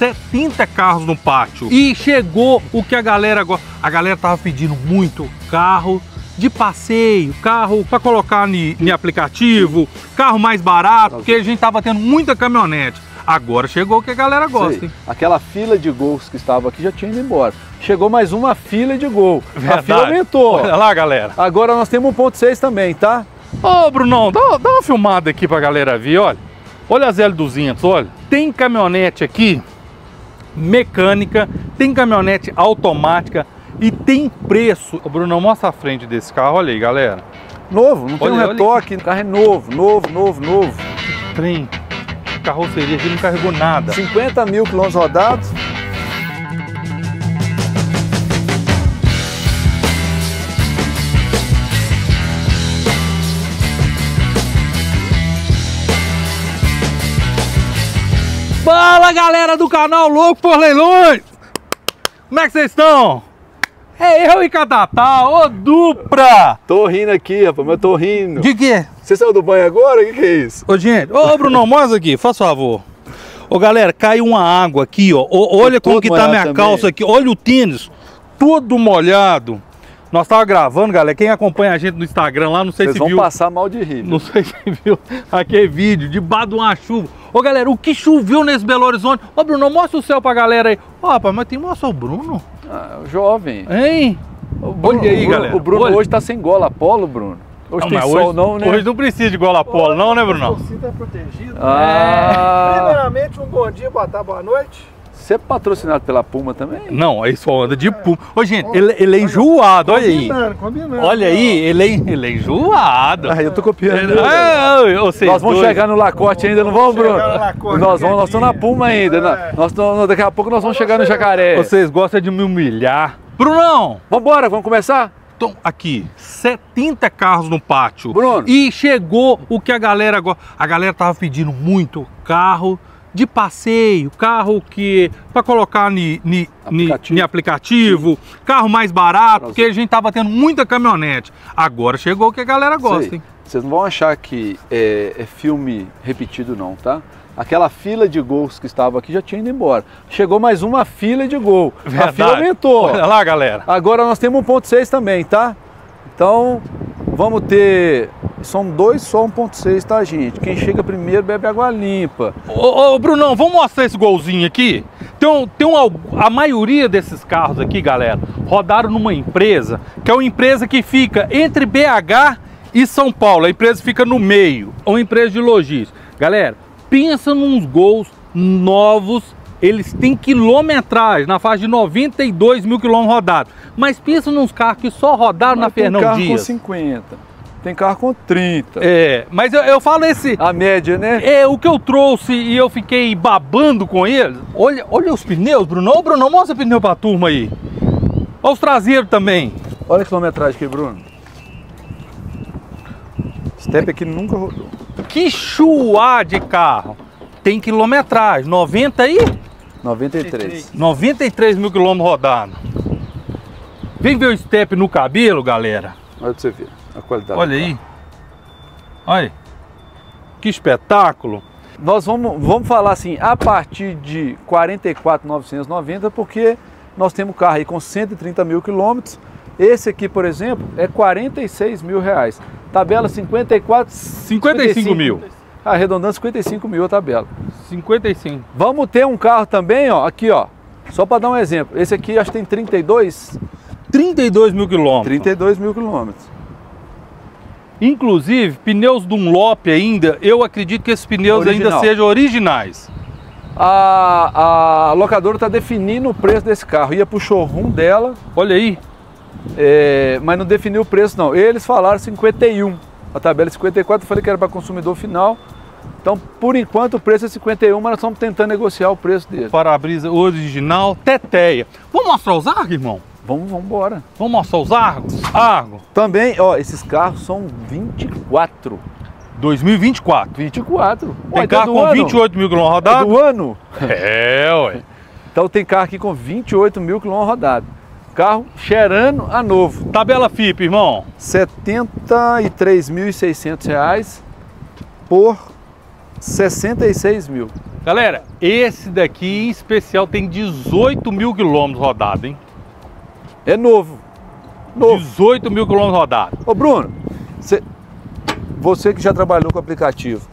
70 carros no pátio. E chegou o que a galera gosta. A galera tava pedindo muito carro de passeio, carro para colocar em aplicativo, carro mais barato, porque a gente tava tendo muita caminhonete. Agora chegou o que a galera gosta, hein? Aquela fila de gols que estava aqui já tinha ido embora. Chegou mais uma fila de gol. Verdade. A fila aumentou. Olha lá, galera. Agora nós temos 1.6 também, tá? Ô, Brunão, dá, dá uma filmada aqui pra galera ver, olha. Olha as L200, olha. Tem caminhonete aqui mecânica, tem caminhonete automática e tem preço. Ô, Brunão, mostra a frente desse carro, olha aí, galera. Novo, não tem Olha, um olha retoque. O carro é novo, novo, novo, novo. Trem, carroceria aqui não carregou nada. 50 mil quilômetros rodados. Fala galera do canal Louco por Leilões! Como é que vocês estão? É eu e Catatá, ô dupla! Tô rindo aqui, rapaz, mas eu tô rindo. De quê? Você saiu do banho agora? O que, que é isso? Ô gente, ô Bruno, mostra aqui, faz favor. Ô galera, caiu uma água aqui, ó. Ô, olha Tô como que tá minha também. calça aqui. Olha o tênis, todo molhado. Nós tava gravando, galera. Quem acompanha a gente no Instagram lá, não sei Vocês se vão viu. passar mal de rir. Não sei se viu aquele vídeo, debaixo de uma chuva. Ô galera, o que choveu nesse Belo Horizonte? Ô Bruno, mostra o céu pra galera aí. Ó, rapaz, mas tem mostra o Bruno. Ah, jovem. Hein? O Bruno- Olha aí, o Bruno- galera. O Bruno Olha. hoje tá sem gola polo, Bruno. Hoje tem mas sol hoje, não, né? Hoje não precisa de gola polo, não, né, Bruno? torcida é protegida. Ah, Primeiramente, um bom dia, boa tarde, boa noite. Você é patrocinado pela Puma também? Não, aí só anda de pum. Ô, gente, ele, ele é enjoado, olha aí. Combinando, combinando. Olha aí, ele é, ele é enjoado. Ah, eu tô copiando. É, ô, vocês Nós vamos dois. chegar no Lacote ainda, não vamos, Bruno? Nós vamos, nós estamos na Puma ainda. É. Nós daqui a pouco nós vamos chegar no Jacaré. Vocês gostam de me humilhar. Brunão, Vambora, vamos começar? então, aqui, 70 carros no pátio. Bruno. E chegou o que a galera gosta. A galera tava pedindo muito carro de passeio, carro que para colocar em Aplicativo. aplicativo, carro mais barato, porque a gente tava tendo muita caminhonete. Agora chegou o que a galera gosta, Sei. hein? Vocês não vão achar que é, é filme repetido não, tá? Aquela fila de gols que estava aqui já tinha ido embora. Chegou mais uma fila de gol. A Verdade. fila aumentou. Olha lá, galera. Agora nós temos 1.6 também, tá? Então, vamos ter... São dois só 1.6, tá, gente? Quem chega primeiro bebe água limpa. Ô, ô, Brunão, vamos mostrar esse golzinho aqui? Tem, um, tem um, a maioria desses carros aqui, galera, rodaram numa empresa, que é uma empresa que fica entre BH e São Paulo. A empresa fica no meio, é uma empresa de logística. Galera, pensa nos gols novos, eles têm quilometragem, na faixa de 92 mil quilômetros rodados. Mas pensa nos carros que só rodaram na Mas tem Fernão carro Dias. com 50, tem carro com 30. É, mas eu, eu falo esse, A média, né? é, o que eu trouxe e eu fiquei babando com ele. Olha, olha os pneus, Bruno. Ô, Bruno, mostra o pneu pra turma aí. Olha os traseiros também. Olha a quilometragem aqui, Bruno. Step aqui nunca rodou. Que chuá de carro. Tem quilometragem, 90 e 93. 93 mil quilômetros rodados. Vem ver o step no cabelo, galera. Olha pra você ver a qualidade. Olha do aí. Olha. Que espetáculo. Nós vamos, vamos falar assim, a partir de 44,990, porque nós temos carro aí com 130 mil quilômetros. Esse aqui, por exemplo, é 46 mil reais. Tabela 54... 55 mil. Arredondando 55 mil a tabela. 55. Vamos ter um carro também, ó, aqui, ó. Só para dar um exemplo. Esse aqui acho que tem 32, 32 mil quilômetros. 32 mil quilômetros. Inclusive, pneus Dunlop ainda, eu acredito que esses pneus ainda Original. sejam originais. A, a locadora está definindo o preço desse carro. Ia para o showroom dela, Olha aí. é, mas não definiu o preço não. Eles falaram 51. A tabela é 54, eu falei que era para consumidor final. Então, por enquanto, o preço é 51, mas nós estamos tentando negociar o preço dele. Para-brisa original, teteia. Vamos mostrar os argos, irmão? Vamos, vamos embora. Vamos mostrar os argos? Argo. Também, ó, esses carros são 24. 2024. 24. Tem Ué, carro do com ano. 28 mil quilômetros É rodados? do ano. É, ué. Então tem carro aqui com 28 mil quilômetros rodados. Carro cheirando a novo. Tabela FIP, irmão. 73.600 reais por 66 mil. Galera, esse daqui em especial tem 18 mil quilômetros rodados, hein? É novo. Novo. 18 mil quilômetros rodados. Ô Bruno, cê- você que já trabalhou com aplicativo,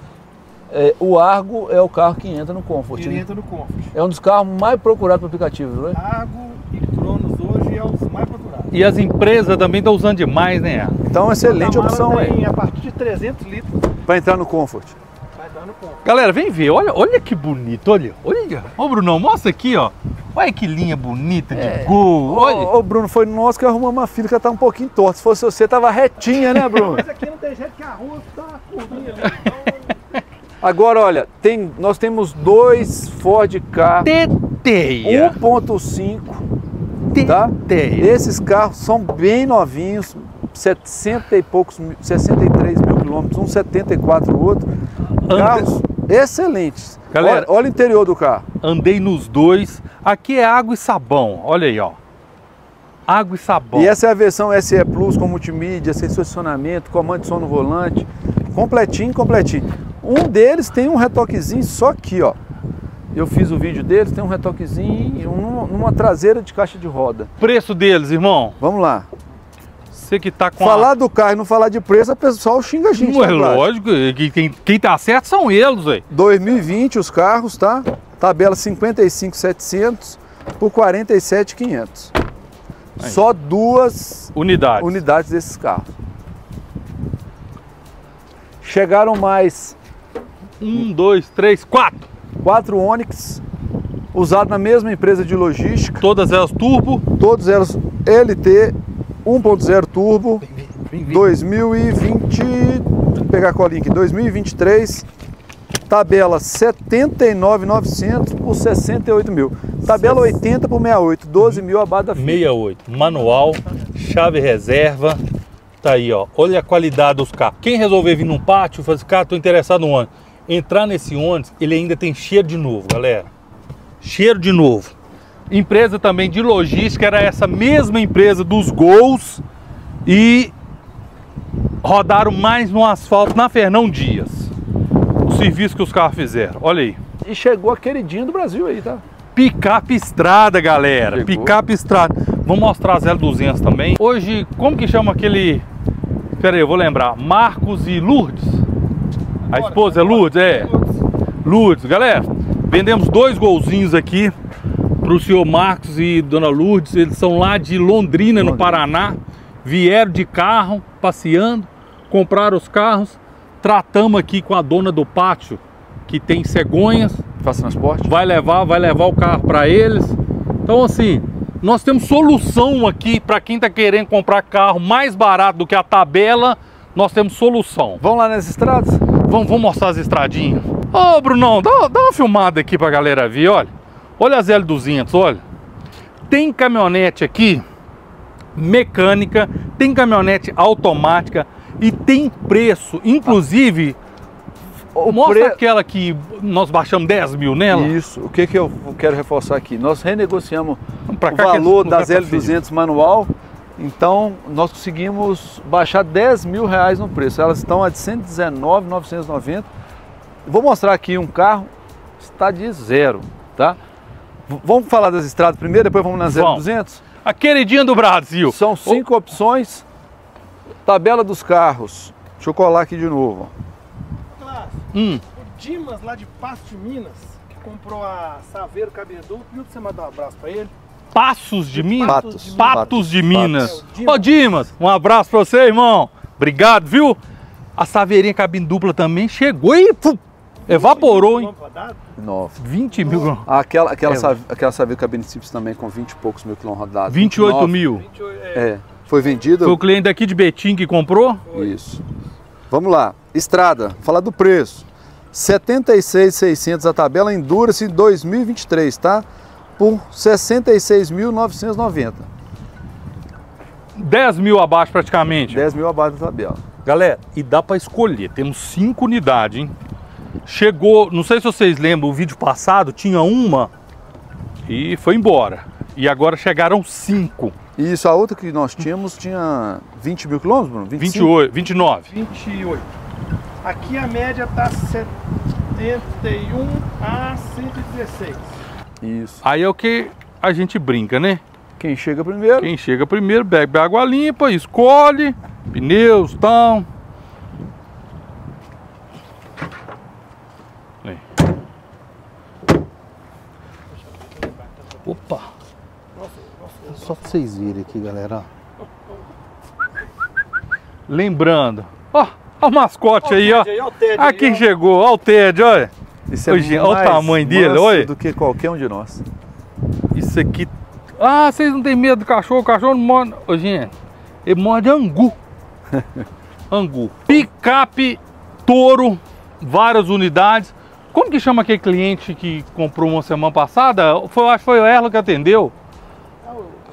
é, o Argo é o carro que entra no Comfort. Ele né? entra no Comfort. É um dos carros mais procurados para aplicativo, não é? Argo e Cronos hoje é os mais procurados. E as empresas também estão usando demais, né? Então, excelente Tamara opção tem aí a partir de 300 litros. para entrar no Comfort. No Comfort. Galera, vem ver, olha, olha que bonito, olha, olha. Ô Brunão, mostra aqui, ó. Olha que linha bonita de gol, olha. Ô, ô, Bruno, foi nós que arrumamos uma filha que ela tá um pouquinho torta. Se fosse você, tava retinha, né, Bruno? Mas aqui não tem jeito que a rua tá curvinha ali. Então, Agora, olha, tem, nós temos dois Ford Ka Teteia, 1.5, tá? teteia. Esses carros são bem novinhos, 60 e poucos, mil- 63 mil quilômetros, um 74 o outro. Carros excelentes. Galera- olha, olha o interior do carro. Andei nos dois. Aqui é água e sabão, olha aí, ó. Água e sabão. E essa é a versão SE Plus com multimídia, sem estacionamento, comando de som no volante, completinho, completinho. Um deles tem um retoquezinho só aqui, ó. Eu fiz o vídeo deles, tem um retoquezinho um- numa traseira de caixa de roda. Preço deles, irmão. Vamos lá. Você que tá com Falar do carro e não falar de preço, o pessoal xinga a a... gente. Não é né, lógico, que quem, quem tá certo são eles, velho. 2020 os carros, tá? Tabela 55,700 por 47,500. Aí. Só duas Unidades. unidades desses carros. Chegaram mais Um, dois, três, quatro. quatro Onix, usados na mesma empresa de logística, Todas elas turbo. todos elas LT 1.0 turbo, Vem, vem. 2020, deixa eu pegar a colinha aqui, 2023, tabela 79.900 por 68 mil. Tabela 80 por 68, 12 mil abaixo da fila. 68, manual, chave reserva. Tá aí, ó. Olha a qualidade dos carros. Quem resolver vir num pátio, fazer cara, tô interessado no ônibus. Entrar nesse ônibus, ele ainda tem cheiro de novo, galera. Cheiro de novo. Empresa também de logística, era essa mesma empresa dos gols e rodaram mais no asfalto na Fernão Dias. O serviço que os carros fizeram. Olha aí. E chegou a queridinha do Brasil aí, tá? Picape Estrada, galera. Chegou. Picape Estrada. Vamos mostrar as L200 também. Hoje, como que chama aquele... Espera aí, eu vou lembrar. Marcos e Lourdes. A esposa é Lourdes? É. Lourdes. Galera, vendemos dois golzinhos aqui pro senhor Marcos e dona Lourdes. Eles são lá de Londrina, no. Paraná. Vieram de carro, passeando, compraram os carros. Tratamos aqui com a dona do pátio, que tem cegonhas Faz transporte? vai levar, vai levar o carro para eles. Então assim, nós temos solução aqui para quem está querendo comprar carro mais barato do que a tabela. Nós temos solução. Vamos lá nas estradas? Vamos, vamos mostrar as estradinhas. Ô Brunão, dá, dá uma filmada aqui pra galera ver, olha. Olha as L200, olha. Tem caminhonete aqui mecânica, tem caminhonete automática e tem preço, inclusive O mostra pre- aquela que nós baixamos 10 mil nela. Isso. O que, que eu quero reforçar aqui? Nós renegociamos o que valor esse das lugar tá feio. L200 manual. Então, nós conseguimos baixar 10 mil reais no preço. Elas estão a de 119,990. Vou mostrar aqui um carro, está de zero, tá? Vamos falar das estradas primeiro, depois vamos nas Vamos. L200? A queridinha do Brasil. São cinco opções. Tabela dos carros. Deixa eu colar aqui de novo. Claro, Hum, o Dimas lá de Passo de Minas, que comprou a Saveiro Cabedu, pediu pra você mandar um abraço pra ele. Passos de Minas? Patos. Patos de Minas. Ô Dimas, um abraço pra você, irmão. Obrigado, viu? A saveirinha cabine dupla também chegou e fu, evaporou, hein? Nove. 20 mil, Aquela, aquela, É. sav- aquela Saveiro cabine simples também com 20 e poucos mil quilômetros rodados. 28 29. mil. 28, é, É. Foi vendido? Foi o cliente daqui de Betim que comprou? Isso. Vamos lá. Estrada, falar do preço. 76,600 a tabela Endurance 2023, tá? Por 66.990. 10 mil abaixo praticamente. 10 mil abaixo da tabela. Galera, e dá pra escolher. Temos cinco unidades, hein? Chegou, não sei se vocês lembram, o vídeo passado tinha uma e foi embora. E agora chegaram cinco. E isso, a outra que nós tínhamos tinha 20 mil quilômetros, Bruno? 25? 28, 29. 28. Aqui a média tá se- 181 a 116. Isso. Aí é o que a gente brinca, né? Quem chega primeiro, Quem chega primeiro bebe água limpa, escolhe pneus, tal. Aí. Opa! Só pra vocês verem aqui, galera. Lembrando, ó, ó o mascote aí, ó. Aí, ó o Ted aí, Aqui ó. chegou, ó o Ted, olha. Isso Ô, gente, olha o tamanho dele, olha. do que qualquer um de nós. Isso aqui. Ah, vocês não tem medo do cachorro? O cachorro não morde. Ô, gente, ele morde angu. angu. Picape touro, várias unidades. Como que chama aquele cliente que comprou uma semana passada? Foi, acho que foi o Erlo que atendeu.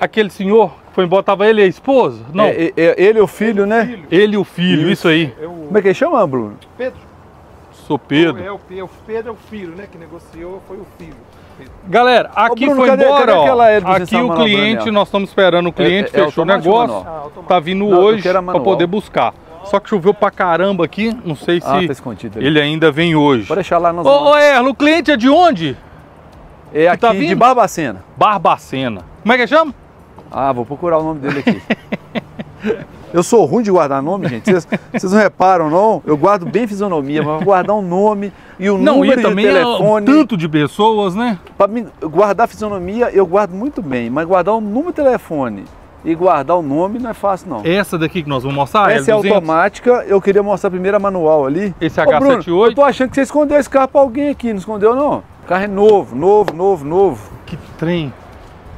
Aquele senhor que foi embora, tava ele e a esposa? Não, É, é, é ele e o filho, né? Filho, ele e o filho, isso, aí. É o Como é que ele chama, Bruno? Pedro. Sou Pedro. É o, Pe- o Pedro é o filho, né? Que negociou, foi o filho. Pedro. Galera, aqui Bruno, foi cadê- embora, cadê ó. Aqui o cliente, nós estamos esperando o cliente, É- é fechou o negócio. Ah. Tá vindo Não, hoje para poder buscar. Só que choveu pra caramba aqui, não sei se Ah, tá escondido ali. ele ainda vem hoje. Pode deixar lá nas Ô, ô Erlo, o cliente é de onde? É aqui tá de vindo? Barbacena. Barbacena. Como é que chama? Ah, vou procurar o nome dele aqui. Eu sou ruim de guardar nome, gente. Vocês- não reparam, não? Eu guardo bem fisionomia, mas guardar um nome e o não, número e de também é um telefone. tanto de pessoas, né? Mim, guardar fisionomia eu guardo muito bem, mas guardar o número de telefone e guardar o nome não é fácil, não. Essa daqui que nós vamos mostrar, Essa é L200. automática, eu queria mostrar primeiro a manual ali. Esse Ô, Bruno, H78. eu tô achando que você escondeu esse carro pra alguém aqui, não escondeu não? O carro é novo, novo, novo, novo. Que trem.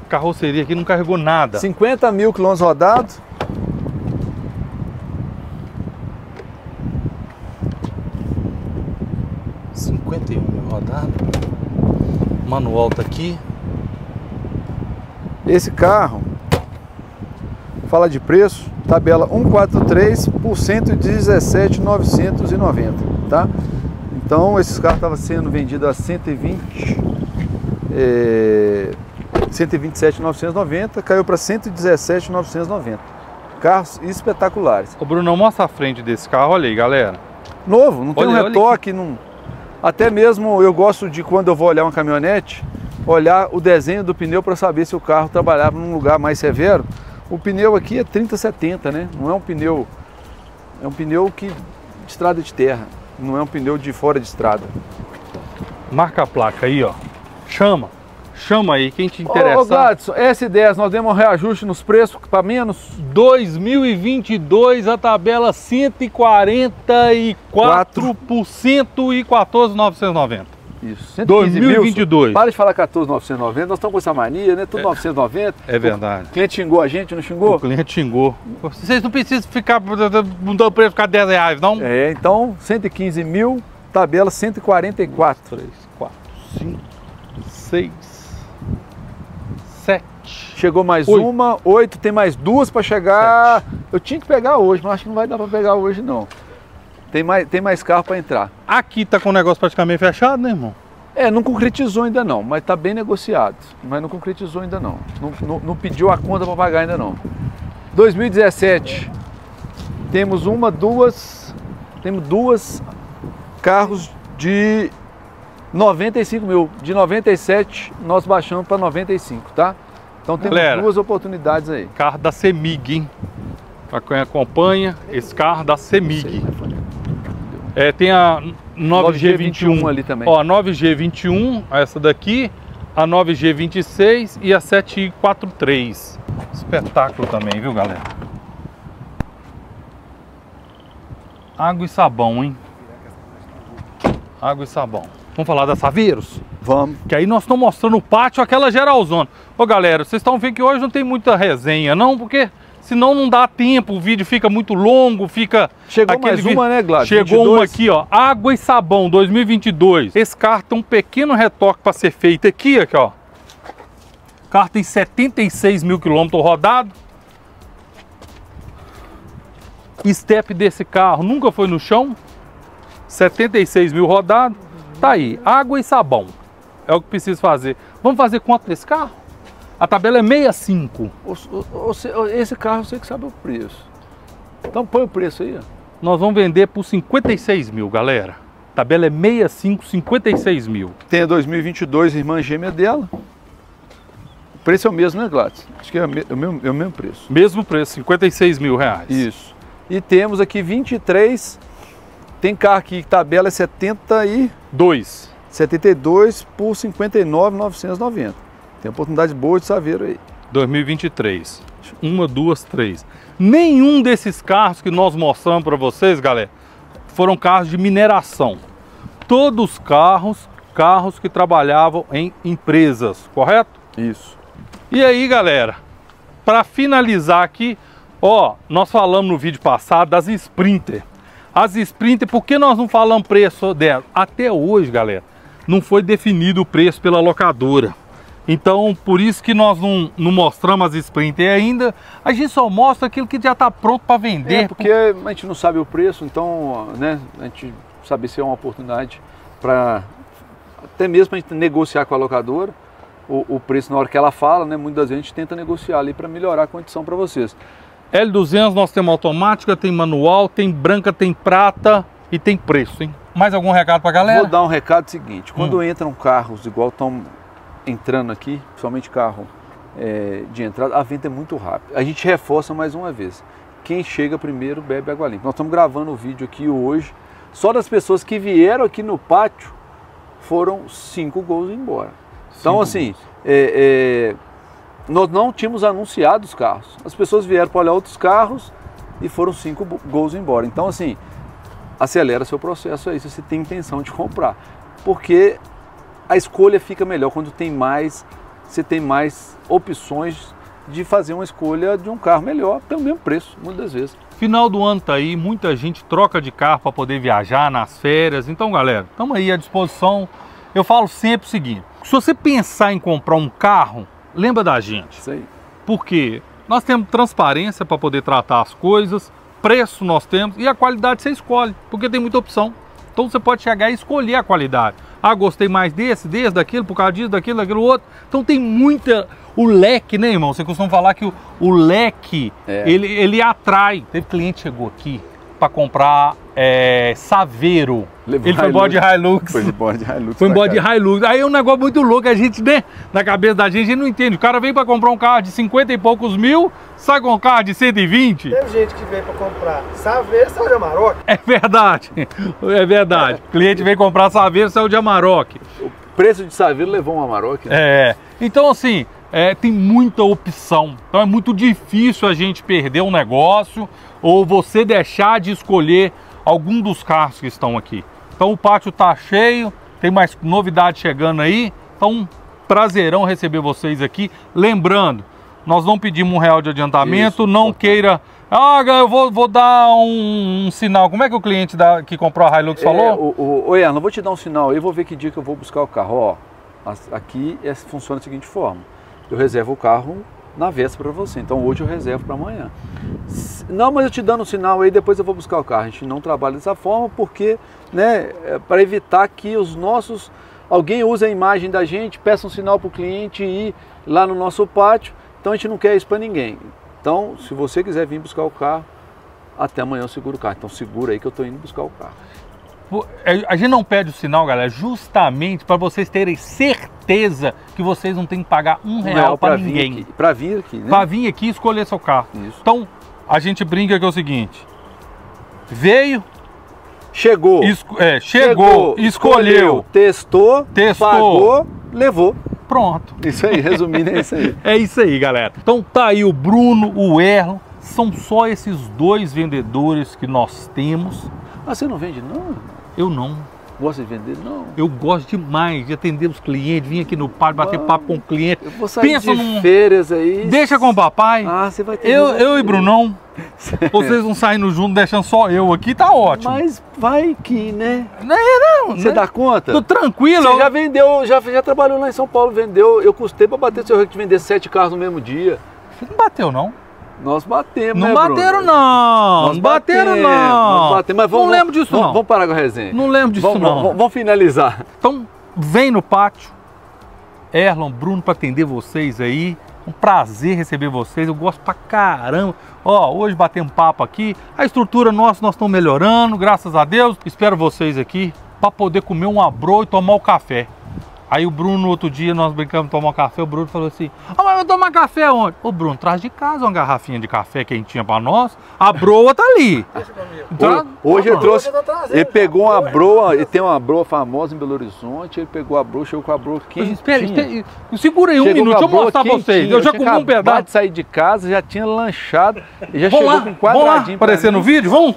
Carroceria aqui não carregou nada. 50 mil quilômetros rodados. 51 mil rodado. Manual tá aqui. Esse carro, fala de preço, tabela 143 por 117,990, tá? Então, esses carros estavam sendo vendidos a 120, é, 127,990, caiu para 117,990. Carros espetaculares. Ô Bruno, mostra a frente desse carro, olha aí, galera. Novo, não tem Olha, um olha retoque, não... até mesmo eu gosto de quando eu vou olhar uma caminhonete, olhar o desenho do pneu para saber se o carro trabalhava num lugar mais severo. O pneu aqui é 3070, né? Não é um pneu é um pneu que de estrada de terra, não é um pneu de fora de estrada. Marca a placa aí, ó. Chama. Chama aí, quem te interessa. ô Gladson, S10 nós demos um reajuste nos preços para menos 2022, a tabela 144 por 114,990. isso, 115 2022. Mil. Para de falar 14,990, nós estamos com essa mania, né? Tudo 990. É verdade. O cliente xingou a gente, não O xingou? cliente xingou. Vocês não precisam ficar mudando o preço ficar 10 reais, não? É, então 115 mil, tabela 144. 3, 4, 5, 6, 7. Chegou mais Oito. uma, oito, tem mais duas para chegar. Eu tinha que pegar hoje, mas acho que não vai dar para pegar hoje não. Tem mais, tem mais carro para entrar. Aqui tá com o negócio praticamente fechado, né, irmão? É, não concretizou ainda não, mas está bem negociado. Mas não concretizou ainda não. Não, não- não pediu a conta para pagar ainda não. 2017, temos uma, duas, temos duas carros de 95 mil. De 97 nós baixamos para 95, tá? Então temos Galera. duas oportunidades aí. Carro da Semig, hein? Pra quem acompanha, esse carro da Semig. É, tem a 9G21 ali também. Ó, a 9G21, essa daqui, a 9G26 e a 743. Espetáculo também, viu, galera? Água e sabão, hein? Água e sabão. Vamos falar da Saveiros? Vamos. Que aí nós estamos mostrando o pátio, aquela geralzona. Ô galera, vocês estão vendo que hoje não tem muita resenha, não? Porque senão não dá tempo, o vídeo fica muito longo, fica. Chegou mais uma, né, Gladys? Chegou 22. uma aqui, ó. Água e sabão 2022. Esse carro tem um pequeno retoque para ser feito aqui, aqui, ó. O carro tem 76 mil quilômetros rodado. Step desse carro nunca foi no chão. 76 mil rodado. Tá aí, água e sabão. É o que precisa fazer. Vamos fazer quanto desse carro? A tabela é 65. O- o- o- esse carro você que sabe o preço. Então põe o preço aí. Nós vamos vender por 56 mil, galera. tabela é 65, 56 mil. Tem a 2022, irmã gêmea dela. O preço é o mesmo, né, Gladys? Acho que é o é o mesmo, é o mesmo preço. Mesmo preço, 56 mil reais. Isso. E temos aqui 23. Tem carro aqui que tabela é 70 e Dois. 72 por 59,990. Tem oportunidade boa de saveiro aí. 2023. Uma, duas, três. Nenhum desses carros que nós mostramos para vocês, galera, foram carros de mineração. Todos carros, carros que trabalhavam em empresas, correto? Isso. E aí, galera, para finalizar aqui, ó, nós falamos no vídeo passado das Sprinter. As Sprinter, por que nós não falamos preço dela? Até hoje, galera, não foi definido o preço pela locadora. Então, por isso que nós não, não mostramos as Sprinter ainda. A gente só mostra aquilo que já está pronto para vender. É, porque a gente não sabe o preço, então, né, a gente saber se é uma oportunidade para até mesmo a gente negociar com a locadora o, o preço na hora que ela fala, né? Muitas vezes a gente tenta negociar ali para melhorar a condição para vocês. L200 nós temos automática, tem manual, tem branca, tem prata e tem preço, hein? Mais algum recado para galera? Vou dar um recado seguinte: quando entram carros igual estão entrando aqui, principalmente carro é, de entrada, a venda é muito rápida. A gente reforça mais uma vez: quem chega primeiro bebe água limpa. Nós estamos gravando o vídeo aqui hoje. Só das pessoas que vieram aqui no pátio foram cinco gols embora. Então, Cinco assim, é, é, nós não tínhamos anunciado os carros. As pessoas vieram para olhar outros carros e foram cinco gols embora. Então, assim, acelera seu processo aí se você tem intenção de comprar. Porque a escolha fica melhor quando tem mais, você tem mais opções de fazer uma escolha de um carro melhor pelo mesmo preço, muitas vezes. Final do ano tá aí, muita gente troca de carro para poder viajar nas férias. Então, galera, estamos aí à disposição. Eu falo sempre o seguinte: se você pensar em comprar um carro, lembra da gente. Isso aí. Porque nós temos transparência para poder tratar as coisas, preço nós temos e a qualidade você escolhe, porque tem muita opção. Então você pode chegar e escolher a qualidade. Ah, gostei mais desse, desse, daquilo, por causa disso, daquilo, daquilo outro. Então tem muita. O leque, né, irmão? Você costuma falar que o, o leque É. ele, ele atrai. Teve cliente que chegou aqui para comprar é, Saveiro. Levou ele foi embora de Hilux. Foi embora de Hilux. Foi embora de. Hilux. Aí é um negócio muito louco. A gente, né? Na cabeça da gente, a gente não entende. O cara veio pra comprar um carro de 50 e poucos mil, sai com um carro de 120. Teve gente que veio pra comprar Saveiro, saiu de Amarok. É verdade. É verdade. O cliente veio comprar Saveiro, saiu de Amarok. O preço de Saveiro levou um Amarok. né? É. Então, assim, é, tem muita opção. Então é muito difícil a gente perder um negócio ou você deixar de escolher algum dos carros que estão aqui. Então o pátio tá cheio, tem mais novidade chegando aí. Então, prazerão receber vocês aqui. Lembrando, nós não pedimos um real de adiantamento, Isso, não importante. queira. Ah, eu vou, vou dar um, um sinal. Como é que o cliente da- que comprou a Hilux É, falou? o, o, Erno, eu vou te dar um sinal aí, vou ver que dia que eu vou buscar o carro. Ó, aqui é- funciona da seguinte forma: eu reservo o carro na véspera para você, então hoje eu reservo para amanhã. Não, mas eu te dando um sinal aí, depois eu vou buscar o carro. A gente não trabalha dessa forma porque, né, para evitar que os nossos. Alguém use a imagem da gente, peça um sinal para o cliente ir lá no nosso pátio. Então a gente não quer isso para ninguém. Então, se você quiser vir buscar o carro, até amanhã eu seguro o carro. Então segura aí que eu estou indo buscar o carro. É, A gente não pede o sinal, galera, justamente para vocês terem certeza que vocês não têm que pagar um, real, para ninguém. Pra vir aqui, né? Para vir aqui e escolher seu carro. Isso. Então, a gente brinca que é o seguinte: veio, Chegou. esco- é, chegou, escolheu, testou, Testou. pagou, levou. pronto. Isso aí, resumindo, é isso aí. É isso aí, galera. Então tá aí o Bruno, o Erlon. São só esses dois vendedores que nós temos. Ah, você não vende não? Eu não. Gosta de vender? Não. Eu gosto demais de atender os clientes, vir aqui no parque, bater papo com o cliente. Eu vou sair Pensa de num- férias aí. Deixa com o papai. Ah, você vai ter eu, eu e Brunão. Vocês não saindo junto, deixando só eu aqui, tá ótimo. Mas vai que, né? Não é não, Você né? dá conta? Tô tranquilo. Você eu- já vendeu, já, já trabalhou lá em São Paulo, vendeu. Eu custei pra bater seu recorde de vender sete carros no mesmo dia. Você não bateu, não? Nós batemos, Não né, bateram, Bruno? não. Nós Não bateram, batemos, não. nós batemos, mas vamos, não lembro disso, vamos, não. Vamos parar com a resenha. Não lembro disso, vamos, não. Vamos, vamos finalizar. Então, vem no pátio. Erlon, Bruno, para atender vocês aí. Um prazer receber vocês. Eu gosto pra caramba. Ó, hoje batemos um papo aqui. A estrutura nossa nós estamos melhorando, graças a Deus. Espero vocês aqui para poder comer um abrô e tomar o café. Aí o Bruno, outro dia, nós brincamos de tomar café, o Bruno falou assim, ah, mas eu tomar café onde? Ô Bruno, traz de casa uma garrafinha de café quentinha pra nós, a broa tá ali. Então, hoje ele trouxe, ele pegou uma broa, ele tem uma broa famosa em Belo Horizonte, ele pegou a broa, chegou com a broa quentinha. Espera, espera, segura aí um Chegou minuto, deixa eu mostrar pra vocês. Eu já tinha comi um pedaço. de sair de casa, já tinha lanchado, e já Vamos chegou lá, com um vamos lá, quadradinho aparecer no vídeo, vamos?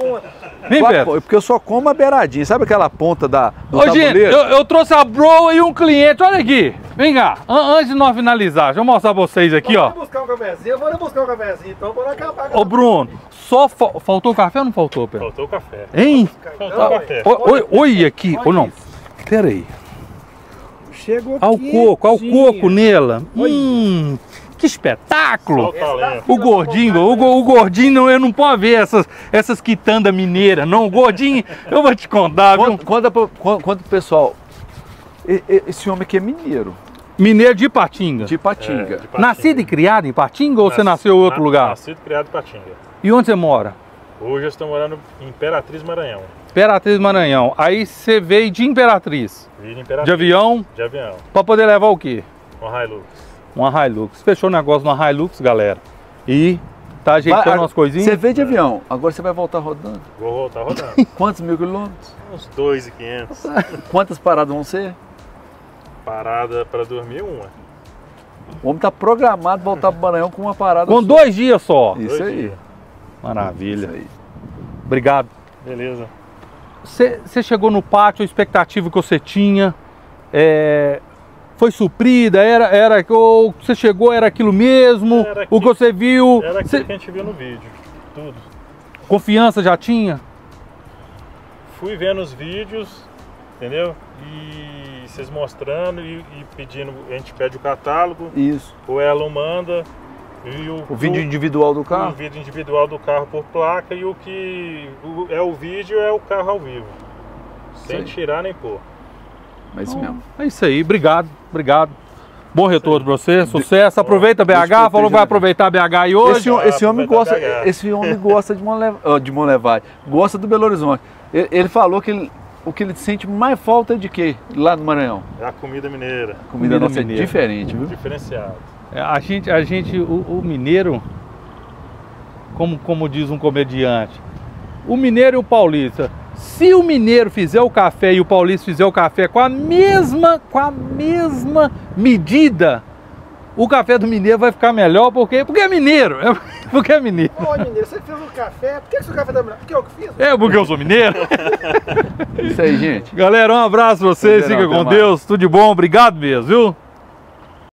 Vem, Pedro. Porque eu só como a beiradinha, sabe aquela ponta da, do Ô, gente, tabuleiro? eu, eu trouxe a broa e um cliente, olha aqui. Vem cá, an- antes de nós finalizar, deixa eu mostrar pra vocês aqui, ó. Vou buscar um cafezinho, ali buscar um cafezinho, então bora acabar. Ô, Bruno, só fa- faltou café ou não faltou, Pedro? Faltou o café. Hein? Faltou o café. Oi, oi, oi aqui, ou não? Pera aí. Chegou Ao coco, ao coco nela. Hum, que espetáculo! O gordinho, o, o gordinho não, eu não pode ver essas, essas quitandas mineiras, não. O gordinho, eu vou te contar, viu? Conta, conta, pro- conta, pro pessoal, esse homem aqui é mineiro, Mineiro de Ipatinga. de Patinga. É, de Patinga. Nascido e criado em Ipatinga ou você nasceu em outro Na- lugar? Nascido e criado em Patinga. E onde você mora? Hoje eu estou morando em Imperatriz Maranhão. Imperatriz Maranhão. Aí você veio de Imperatriz, Vim de Imperatriz. de avião, De avião. pra poder levar o quê? Um Hilux. Uma Hilux. Fechou o negócio numa Hilux, galera. E tá ajeitando Vai, umas coisinhas. Você veio de avião, agora você vai voltar rodando. Vou voltar rodando. Quantos mil quilômetros? Uns 2,500. Quantas paradas vão ser? Parada para dormir uma. O homem tá programado voltar pro Maranhão com uma parada Com só. dois dias só. Isso Dois aí. dias. Maravilha. Isso aí. Obrigado. Beleza. Você você chegou no pátio, a expectativa que você tinha é, foi suprida? Era, era ou você chegou, era aquilo mesmo? Era o que aquilo- você viu? Era aquilo Cê- que a gente viu no vídeo. Tudo. confiança já tinha? Fui vendo os vídeos, entendeu? E vocês mostrando e, e pedindo. A gente pede o catálogo, Isso. o Elon manda. E o, O vídeo individual do o carro? vídeo individual do carro por placa e o que o- é o vídeo é o carro ao vivo. Sem tirar nem pôr. É isso mesmo. É isso aí, obrigado, obrigado. Bom retorno pra você, sucesso. Aproveita BH, falou que vai aproveitar BH aí hoje. Esse, esse homem gosta, esse homem gosta de Monle- ó, de Monlevade, gosta do Belo Horizonte. Ele, ele falou que ele- o que ele sente mais falta é de quê? Lá no Maranhão. É a comida mineira, A comida, Comida nossa mineira. é diferente, viu? diferenciada. É, A gente, a gente o, o mineiro, como, como diz um comediante, o mineiro e o paulista. Se o mineiro fizer o café e o paulista fizer o café com a mesma, com a mesma medida, o café do mineiro vai ficar melhor, porque, porque é mineiro. É porque é mineiro. Ô, mineiro, você fez o café, por que, que seu café tá melhor? Porque eu que fiz? É porque eu sou mineiro. Isso aí, gente. Galera, um abraço pra vocês, fica com mais. Deus, tudo de bom, obrigado mesmo, viu?